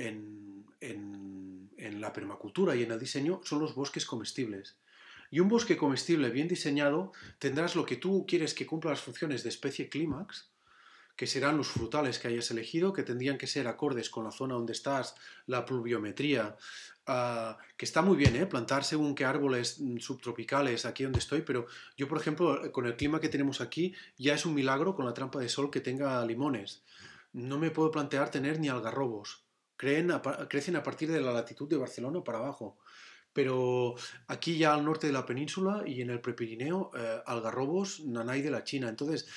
la permacultura y en el diseño son los bosques comestibles. Y un bosque comestible bien diseñado tendrás lo que tú quieres que cumpla las funciones de especie clímax, que serán los frutales que hayas elegido, que tendrían que ser acordes con la zona donde estás, la pluviometría, ah, que está muy bien, ¿eh? plantar según qué árboles mm, subtropicales aquí donde estoy, pero yo, por ejemplo, con el clima que tenemos aquí, ya es un milagro con la trampa de sol que tenga limones. No me puedo plantear tener ni algarrobos. crecen a partir de la latitud de Barcelona para abajo pero aquí ya al norte de la península y en el Prepirineo, eh, algarrobos, nanay de la China. Entonces,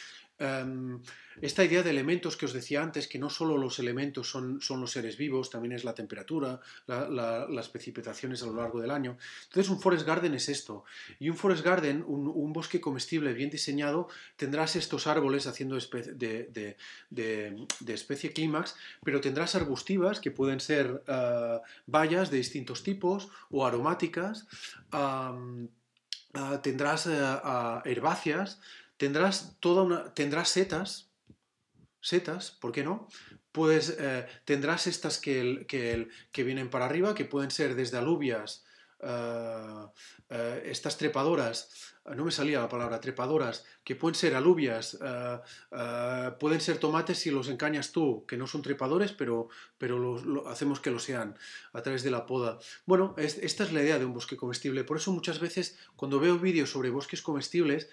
Em, esta idea de elementos que os decía antes, que no solo los elementos son, son los seres vivos, también es la temperatura, las precipitaciones a lo largo del año. Entonces un forest garden es esto. Y un forest garden, un, bosque comestible bien diseñado, tendrás estos árboles haciendo de, de, especie clímax, pero tendrás arbustivas que pueden ser uh, bayas de distintos tipos o aromáticas. Ah, tendrás eh, herbáceas, tendrás toda una, tendrás setas, setas, ¿por qué no? Pues tendrás estas que, que, que, vienen para arriba, que pueden ser desde alubias, eh, eh, estas trepadoras, no me salía la palabra trepadoras, que pueden ser alubias, pueden ser tomates si los encañas tú, que no son trepadores, pero, pero lo, hacemos que lo sean a través de la poda. Bueno, esta es la idea de un bosque comestible. Por eso muchas veces cuando veo vídeos sobre bosques comestibles,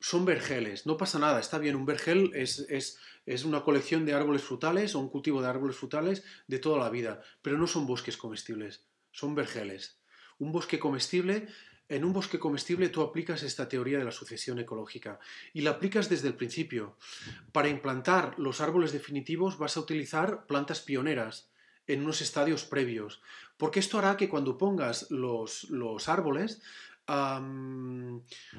son vergeles, no pasa nada, está bien, un vergel es, es, una colección de árboles frutales o un cultivo de árboles frutales de toda la vida, pero no son bosques comestibles, son vergeles. Un bosque comestible, en un bosque comestible tú aplicas esta teoría de la sucesión ecológica y la aplicas desde el principio. Para implantar los árboles definitivos vas a utilizar plantas pioneras en unos estadios previos, porque esto hará que cuando pongas los, los árboles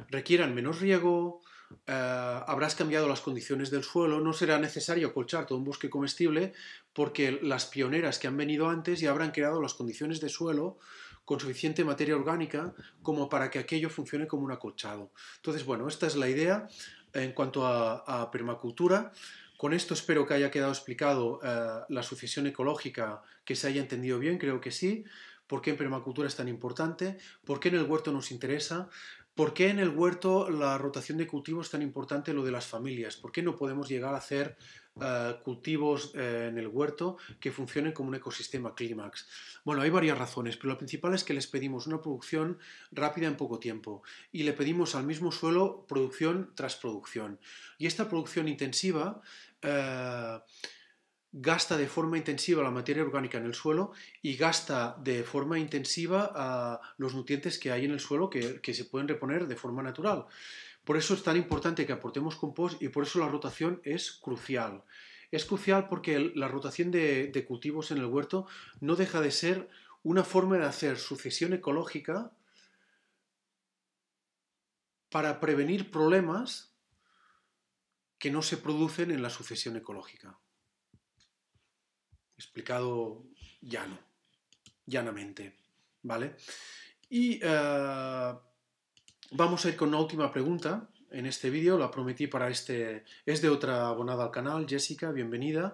requieran menos riego, eh, habrás cambiado las condiciones del suelo, no será necesario acolchar todo un bosque comestible porque las pioneras que han venido antes ya habrán creado las condiciones de suelo con suficiente materia orgánica como para que aquello funcione como un acolchado. Entonces, bueno, esta es la idea en cuanto a, permacultura. Con esto espero que haya quedado explicado eh, la sucesión ecológica, que se haya entendido bien, creo que sí por qué en permacultura es tan importante, por qué en el huerto nos interesa, por qué en el huerto la rotación de cultivos es tan importante lo de las familias, por qué no podemos llegar a hacer eh, cultivos eh, en el huerto que funcionen como un ecosistema clímax. Bueno, hay varias razones, pero lo principal es que les pedimos una producción rápida en poco tiempo y le pedimos al mismo suelo producción tras producción. Y esta producción intensiva... Eh, gasta de forma intensiva la materia orgánica en el suelo y gasta de forma intensiva a los nutrientes que hay en el suelo que, se pueden reponer de forma natural. Por eso es tan importante que aportemos compost y por eso la rotación es crucial. Es crucial porque la rotación de, de cultivos en el huerto no deja de ser una forma de hacer sucesión ecológica para prevenir problemas que no se producen en la sucesión ecológica explicado llano, llanamente, ¿vale? Y eh, vamos a ir con una última pregunta en este vídeo, la prometí para este, es de otra abonada al canal, Jessica, bienvenida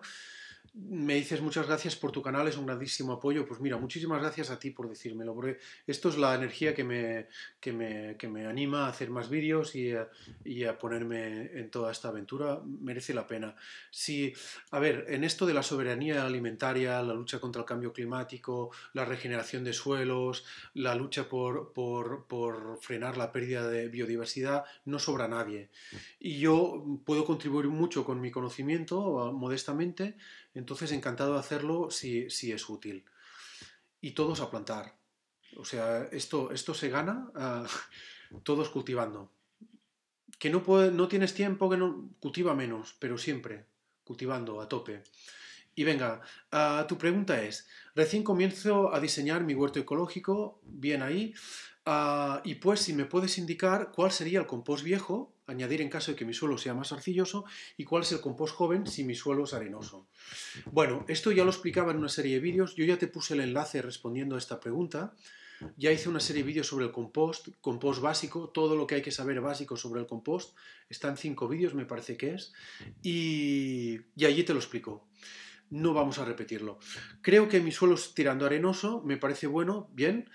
me dices muchas gracias por tu canal, es un grandísimo apoyo. Pues mira, muchísimas gracias a ti por decírmelo, porque esto es la energía que me, que me, que me anima a hacer más vídeos y a, y a, ponerme en toda esta aventura. Merece la pena. Si, a ver, en esto de la soberanía alimentaria, la lucha contra el cambio climático, la regeneración de suelos, la lucha por, por, por frenar la pérdida de biodiversidad, no sobra nadie. Y yo puedo contribuir mucho con mi conocimiento, modestamente, entonces encantado de hacerlo si, es útil. Y todos a plantar. O sea, esto, esto se gana ah, <laughs> todos cultivando. Que no, puede, no tienes tiempo, que no cultiva menos, pero siempre cultivando a tope. Y venga, ah, tu pregunta es, recién comienzo a diseñar mi huerto ecológico, bien ahí, ah, y pues si me puedes indicar cuál sería el compost viejo añadir en caso de que mi suelo sea más arcilloso y cuál es el compost joven si mi suelo es arenoso. Bueno, esto ya lo explicaba en una serie de vídeos, yo ya te puse el enlace respondiendo a esta pregunta, Ya hice una serie de vídeos sobre el compost, compost básico, todo lo que hay que saber básico sobre el compost. Están cinco vídeos, me parece que es. Y, y allí te lo explico. No vamos a repetirlo. Creo que mi suelo es tirando arenoso, me parece bueno, bien.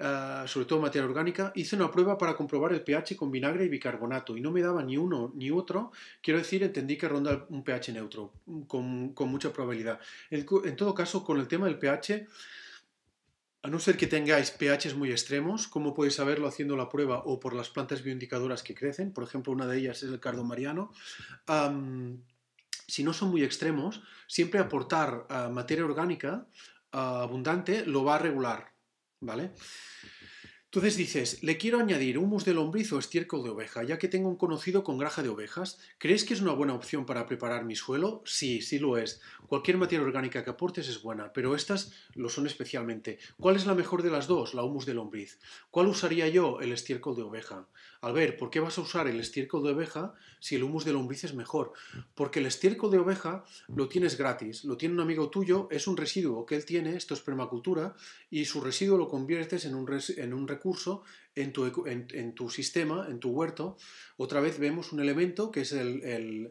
Ah, sobre todo materia orgánica, hice una prueba para comprobar el pH con vinagre y bicarbonato y no me daba ni uno ni otro. Quiero decir, entendí que ronda un pH neutro, con, mucha probabilidad. En, todo caso, con el tema del pH, a no ser que tengáis pHs muy extremos, como podéis saberlo haciendo la prueba o por las plantas bioindicadoras que crecen, por ejemplo, una de ellas es el cardo mariano, si no son muy extremos, siempre aportar ah, materia orgánica ah, abundante lo va a regular, ¿vale? Entonces dices, le quiero añadir humus de lombriz o estiércol de oveja, ya que tengo un conocido con graja de ovejas. ¿Crees que es una buena opción para preparar mi suelo? Sí, sí lo es. Cualquier materia orgánica que aportes es buena, pero estas lo son especialmente. ¿Cuál es la mejor de las dos? La humus de lombriz. ¿Cuál usaría yo? El estiércol de oveja. Al ver, ¿por qué vas a usar el estiércol de oveja si el humus de lombriz es mejor? Porque el estiércol de oveja lo tienes gratis, lo tiene un amigo tuyo, es un residuo que él tiene, esto es permacultura, y su residuo lo conviertes en un, en un recurso en tu, sistema, en tu huerto, otra vez vemos un elemento que es el,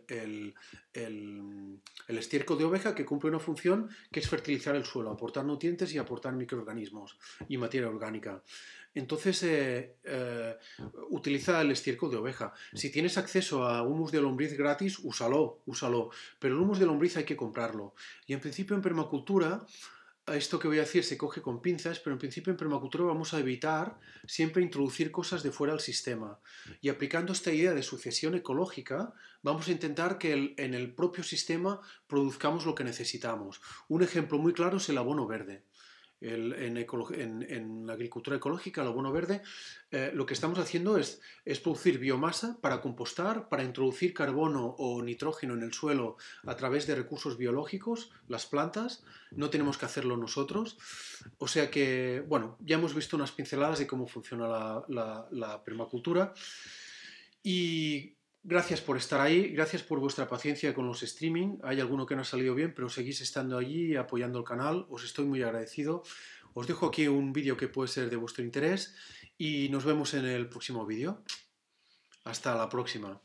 el, el, estiércol de oveja que cumple una función que es fertilizar el suelo, aportar nutrientes y aportar microorganismos y materia orgánica. Entonces, eh, eh, utiliza el estiércol de oveja. Si tienes acceso a humus de lombriz gratis, úsalo, úsalo. Pero el humus de lombriz hay que comprarlo. Y en principio en permacultura esto que voy a decir se coge con pinzas, pero en principio en permacultura vamos a evitar siempre introducir cosas de fuera al sistema. Y aplicando esta idea de sucesión ecológica, vamos a intentar que en el propio sistema produzcamos lo que necesitamos. Un ejemplo muy claro es el abono verde en, la agricultura ecológica, lo abono verde, eh, lo que estamos haciendo es, producir biomasa para compostar, para introducir carbono o nitrógeno en el suelo a través de recursos biológicos, las plantas, no tenemos que hacerlo nosotros. O sea que, bueno, ya hemos visto unas pinceladas de cómo funciona la, la, la permacultura. Y Gracias por estar ahí, gracias por vuestra paciencia con los streaming. Hay alguno que no ha salido bien, pero seguís estando allí apoyando el canal. Os estoy muy agradecido. Os dejo aquí un vídeo que puede ser de vuestro interés y nos vemos en el próximo vídeo. Hasta la próxima.